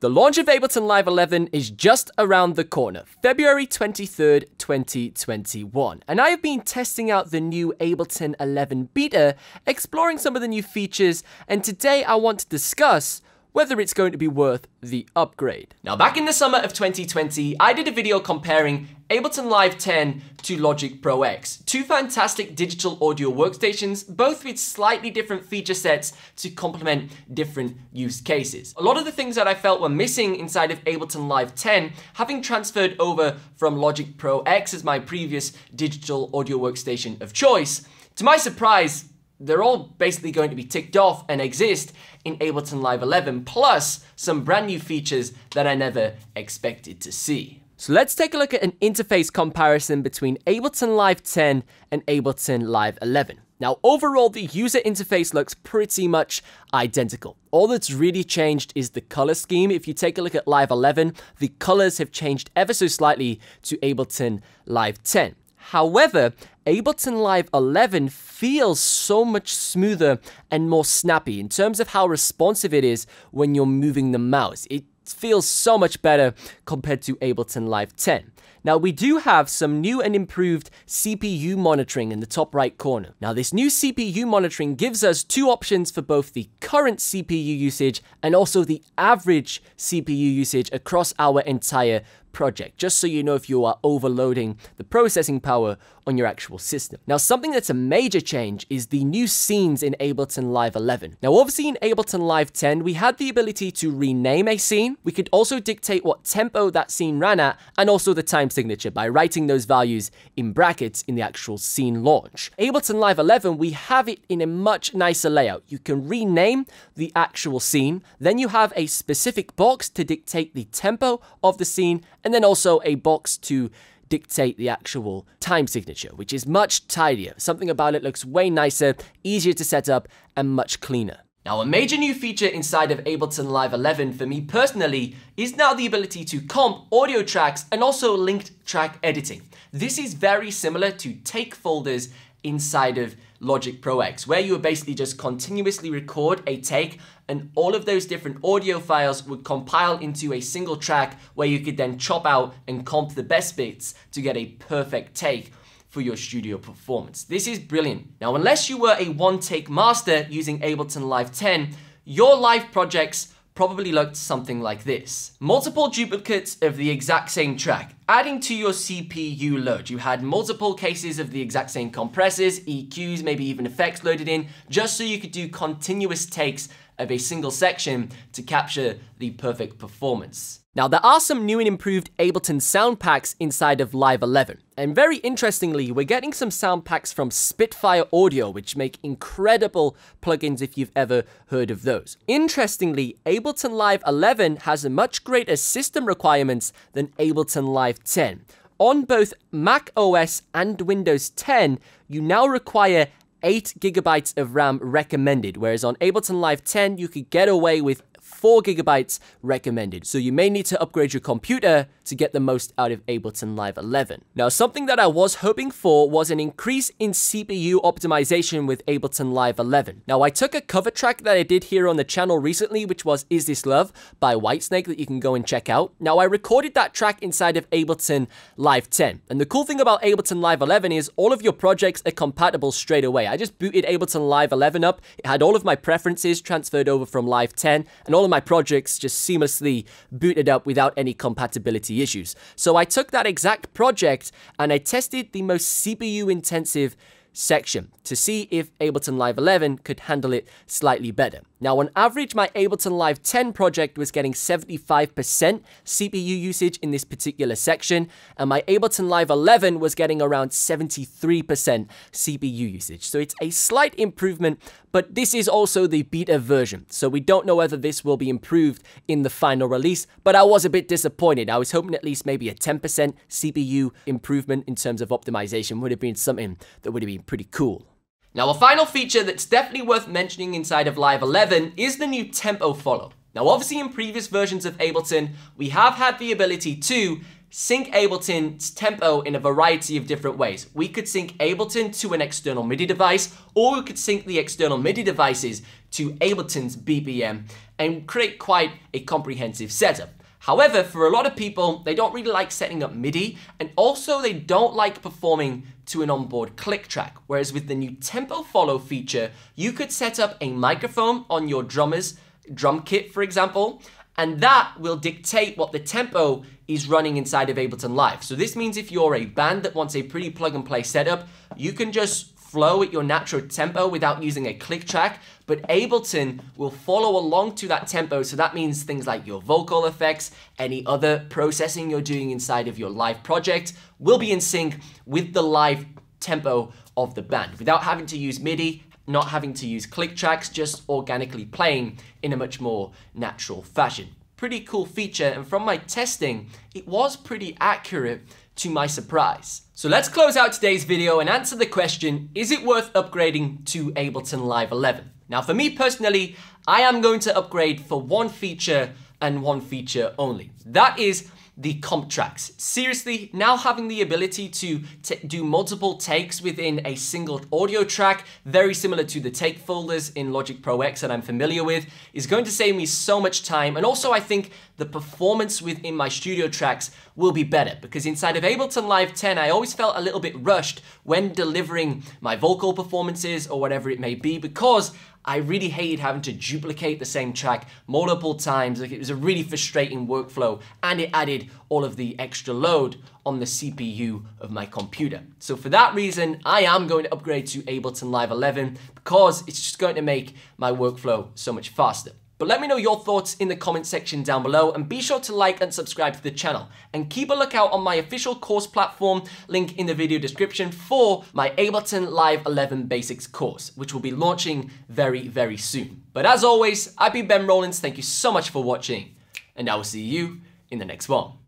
The launch of Ableton Live 11 is just around the corner, February 23rd, 2021, and I have been testing out the new Ableton 11 beta, exploring some of the new features, and today I want to discuss whether it's going to be worth the upgrade. Now, back in the summer of 2020, I did a video comparing Ableton Live 10 to Logic Pro X, two fantastic digital audio workstations, both with slightly different feature sets to complement different use cases. A lot of the things that I felt were missing inside of Ableton Live 10, having transferred over from Logic Pro X as my previous digital audio workstation of choice, to my surprise, they're all basically going to be ticked off and exist in Ableton Live 11, plus some brand new features that I never expected to see. So let's take a look at an interface comparison between Ableton Live 10 and Ableton Live 11. Now, overall, the user interface looks pretty much identical. All that's really changed is the color scheme. If you take a look at Live 11, the colors have changed ever so slightly to Ableton Live 10. However, Ableton Live 11 feels so much smoother and more snappy in terms of how responsive it is when you're moving the mouse. It feels so much better compared to Ableton Live 10. Now we do have some new and improved CPU monitoring in the top right corner. Now this new CPU monitoring gives us two options for both the current CPU usage and also the average CPU usage across our entire project, just so you know if you are overloading the processing power on your actual system. Now, something that's a major change is the new scenes in Ableton Live 11. Now, obviously in Ableton Live 10, we had the ability to rename a scene. We could also dictate what tempo that scene ran at and also the time signature by writing those values in brackets in the actual scene launch. Ableton Live 11, we have it in a much nicer layout. You can rename the actual scene, then you have a specific box to dictate the tempo of the scene, and then also a box to dictate the actual time signature, which is much tidier. Something about it looks way nicer, easier to set up, and much cleaner. Now, a major new feature inside of Ableton Live 11 for me personally is now the ability to comp audio tracks and also linked track editing. This is very similar to take folders inside of Logic Pro X, where you would basically just continuously record a take and all of those different audio files would compile into a single track where you could then chop out and comp the best bits to get a perfect take for your studio performance. This is brilliant. Now, unless you were a one-take master using Ableton Live 10, your live projects probably looked something like this. Multiple duplicates of the exact same track. Adding to your CPU load, you had multiple cases of the exact same compressors, EQs, maybe even effects loaded in, just so you could do continuous takes of a single section to capture the perfect performance. Now, there are some new and improved Ableton sound packs inside of Live 11. And very interestingly, we're getting some sound packs from Spitfire Audio, which make incredible plugins if you've ever heard of those. Interestingly, Ableton Live 11 has a much greater system requirements than Ableton Live 10. On both Mac OS and Windows 10, you now require 8 gigabytes of RAM recommended, whereas on Ableton Live 10, you could get away with 4 gigabytes recommended. So you may need to upgrade your computer to get the most out of Ableton Live 11. Now, something that I was hoping for was an increase in CPU optimization with Ableton Live 11. Now, I took a cover track that I did here on the channel recently, which was Is This Love by Whitesnake that you can go and check out. Now, I recorded that track inside of Ableton Live 10. And the cool thing about Ableton Live 11 is all of your projects are compatible straight away. I just booted Ableton Live 11 up. It had all of my preferences transferred over from Live 10 and all of my projects just seamlessly booted up without any compatibility issues. So I took that exact project and I tested the most CPU intensive section to see if Ableton Live 11 could handle it slightly better. Now, on average, my Ableton Live 10 project was getting 75% CPU usage in this particular section, and my Ableton Live 11 was getting around 73% CPU usage. So it's a slight improvement, but this is also the beta version, so we don't know whether this will be improved in the final release, but I was a bit disappointed. I was hoping at least maybe a 10% CPU improvement in terms of optimization would have been something that would have been pretty cool. Now, a final feature that's definitely worth mentioning inside of Live 11 is the new tempo follow. Now, obviously in previous versions of Ableton, we have had the ability to sync Ableton's tempo in a variety of different ways. We could sync Ableton to an external MIDI device, or we could sync the external MIDI devices to Ableton's BPM and create quite a comprehensive setup. However, for a lot of people, they don't really like setting up MIDI, and also they don't like performing to an onboard click track. Whereas with the new tempo follow feature, you could set up a microphone on your drummer's drum kit, for example, and that will dictate what the tempo is running inside of Ableton Live. So this means if you're a band that wants a pretty plug and play setup, you can just flow at your natural tempo without using a click track, but Ableton will follow along to that tempo. So that means things like your vocal effects, any other processing you're doing inside of your live project will be in sync with the live tempo of the band without having to use MIDI, not having to use click tracks, just organically playing in a much more natural fashion. Pretty cool feature, and from my testing, it was pretty accurate to my surprise. So let's close out today's video and answer the question, is it worth upgrading to Ableton Live 11? Now for me personally, I am going to upgrade for one feature and one feature only. That is the comp tracks. Seriously, now having the ability to do multiple takes within a single audio track, very similar to the take folders in Logic Pro X that I'm familiar with, is going to save me so much time. And also I think the performance within my studio tracks will be better because inside of Ableton Live 10, I always felt a little bit rushed when delivering my vocal performances or whatever it may be because I really hated having to duplicate the same track multiple times. Like it was a really frustrating workflow and it added all of the extra load on the CPU of my computer. So for that reason, I am going to upgrade to Ableton Live 11 because it's just going to make my workflow so much faster. But let me know your thoughts in the comment section down below and be sure to like and subscribe to the channel. And keep a lookout on my official course platform, link in the video description for my Ableton Live 11 Basics course, which will be launching very, very soon. But as always, I've been Ben Rowlands. thank you so much for watching, and I will see you in the next one.